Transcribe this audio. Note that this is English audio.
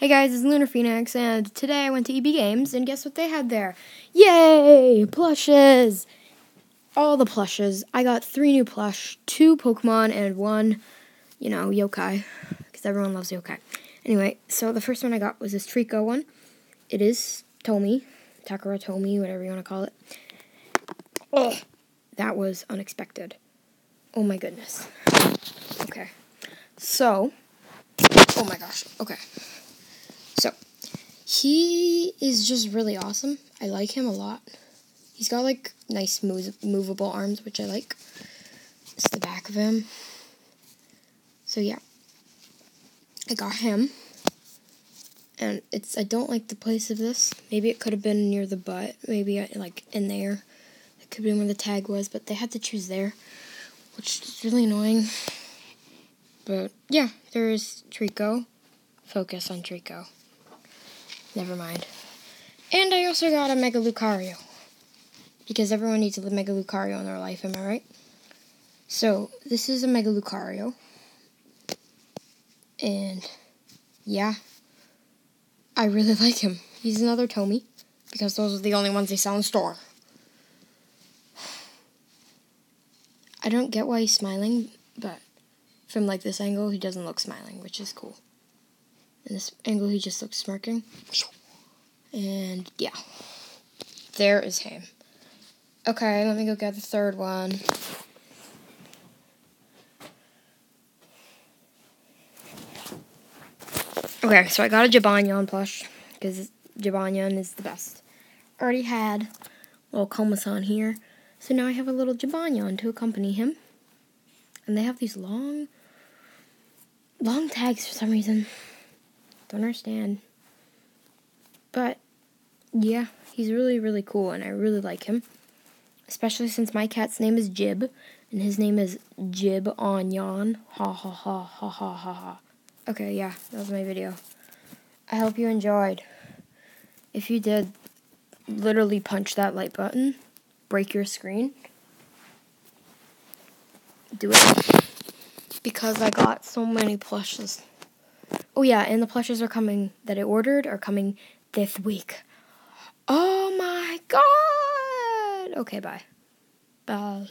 Hey guys, it's Lunar Phoenix, and today I went to EB Games, and guess what they had there? Yay! Plushes! All the plushes. I got three new plush, two Pokemon, and one, you know, yokai, because everyone loves yokai. Anyway, so the first one I got was this Treecko one. It is Tomy, Takara Tomy, whatever you want to call it. Oh, that was unexpected. Oh my goodness. Okay. So, oh my gosh. Okay. He is just really awesome. I like him a lot. He's got like nice move- movable arms, which I like. It's the back of him. So yeah, I got him, and it's I don't like the place of this. Maybe it could have been near the butt. Maybe uh, like in there. It could been where the tag was, but they had to choose there, which is really annoying. But yeah, there is Treecko. Focus on Treecko. Never mind. And I also got a Mega Lucario. Because everyone needs a Mega Lucario in their life, am I right? So, this is a Mega Lucario. And, yeah. I really like him. He's another Tomy. Because those are the only ones they sell in store. I don't get why he's smiling, but from like this angle, he doesn't look smiling, which is cool. In this angle, he just looks smirking. And yeah, there is him. Okay, let me go get the third one. Okay, so I got a Jibanyan plush because Jibanyan is the best. Already had little Komasan here, so now I have a little Jibanyan to accompany him. And they have these long, long tags for some reason. Don't understand. But yeah, he's really, really cool, and I really like him. Especially since my cat's name is Jib, and his name is Jibanyan. Ha ha ha ha ha ha ha. Okay, yeah, that was my video. I hope you enjoyed. If you did, literally punch that like button, break your screen. Do it. Because I got so many plushes. Oh yeah, and the plushes are coming that I ordered are coming this week. Oh my god! Okay, bye. Bye.